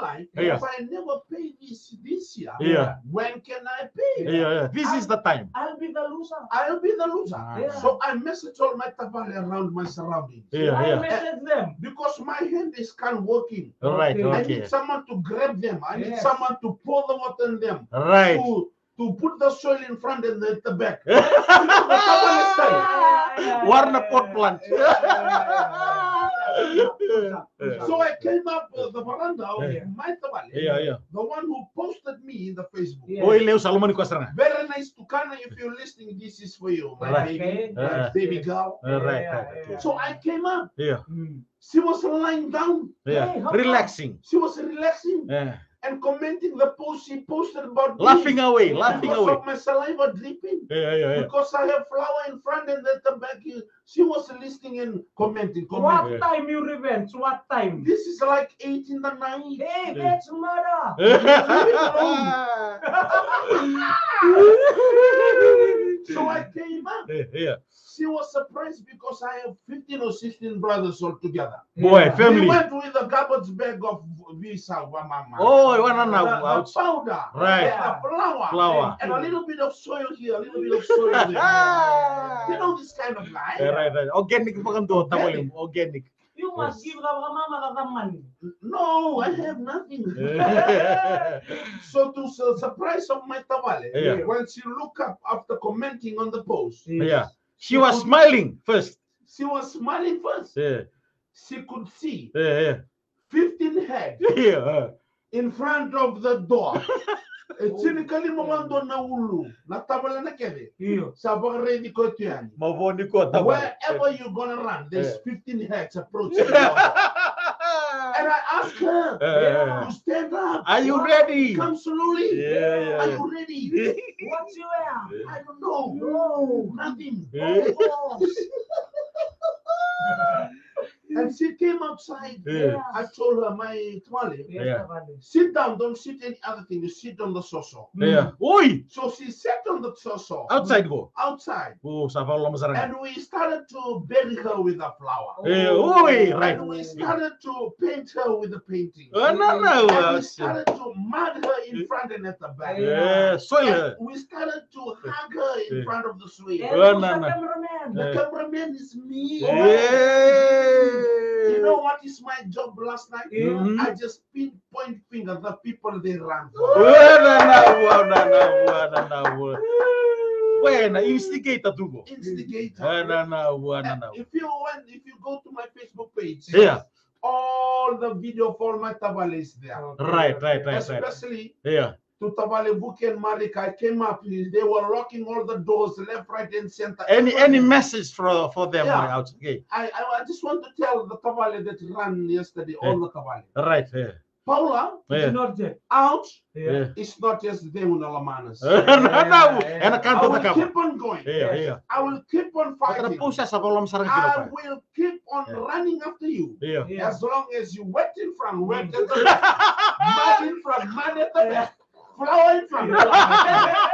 life, Yeah. if I never pay this this year, Yeah. when can I pay? Yeah, yeah. This is the time. I'll be the loser. I'll be the loser. Ah. Yeah. So I message all my tabale around my surroundings. Yeah, I yeah. message them. Because my hand is kind of working. All right, Okay. I need someone to grab them. I need Yes. someone to pour the water in them. Right. To, to put the soil in front and at the back. Warna pot plant. So I came up uh, the veranda of Yeah. my tabale, Yeah, yeah. the one who posted me in the Facebook. Yeah. Leo Salomon ko sana. Very nice to Kana. If you're listening, this is for you, my Right. baby, Okay. my baby girl. Right, Yeah, right. yeah. So I came up. Yeah, Mm. She was lying down. yeah. Hey, how Relaxing. She was relaxing Yeah. And commenting the post she posted about me Laughing away, laughing because away. of my saliva dripping. Yeah, yeah, yeah. Because I have flour in front and at the back. She was listening and commenting. What. Yeah. time you revenge? What time? This is like eight in the night. Hey, Yeah. that's murder. So I came up. yeah. She was surprised because I have 15 or 16 brothers altogether. Boy, Yeah. family. We went with a garbage bag of visa, mama. Oh, the, know? the powder, Right. the flour, Flour. and a little bit of soil here, a little bit of soil there. you know this kind of life. Yeah, right, right. Organic tawalim. Organic. You must give our mama the money. No, I have nothing. so to su- surprise of my tabale, Yeah. when she look up after commenting on the post, Yeah. She was smiling first. she was smiling first. Yeah, She could see yeah, yeah. 15 heads Yeah. in front of the door. Cynically mamando na ulu, na tabala na kere. Iyo. Sabang ready ko tiyan. Maboni ko tawal. Wherever you're gonna run, there's Yeah. 15 heads approaching you. And I ask her Yeah. to stand up. Are you ready? Come slowly. Yeah, yeah, Are you ready? What you wear? I don't know. No. Nothing. Yeah. Oh, And she came outside. Yeah. I told her, my tamale, Yeah. Sit down, don't sit any other thing. You sit on the soso. Yeah. Uy! So she sat on the soso Outside go? outside. Oh, sa paulo. And we started to bury her with the flower. Eh, uy, right. And we started to paint her with the painting. Oh, no, no. And uh, we started to mud her in front and at the back. Yeah, soil. And we started to hug her in front of the swing. Oh, no, no. Cameraman? The cameraman is me. You know what is my job last night? Mhm. I just pinpoint finger the people they run. Na, na, na. Bueno, instigator. Instigator. Na, wala na. if you want, if you go to my Facebook page, Yeah. all the video for my tabale is there. Right, right, right, right. Especially Yeah. To Tabale Buki and Marika, I came up, they were locking all the doors left, right, and center. Any any message for for them Yeah. out? Okay. I, I, I just want to tell the Tabale that ran yesterday, eh. all the Tabale. Right. Eh. Eh. Yeah. Paula, Yeah. Not yet. out Yeah. is not just them on Alamanas. no, no. And I I can't will keep on going. Yeah, yeah. I will keep on fighting. po siya sa paulo masarang I will keep on Yeah. running after you. Yeah. Yeah. As long as you wet in front, wet at the back, mud in front, mud at the back, flour in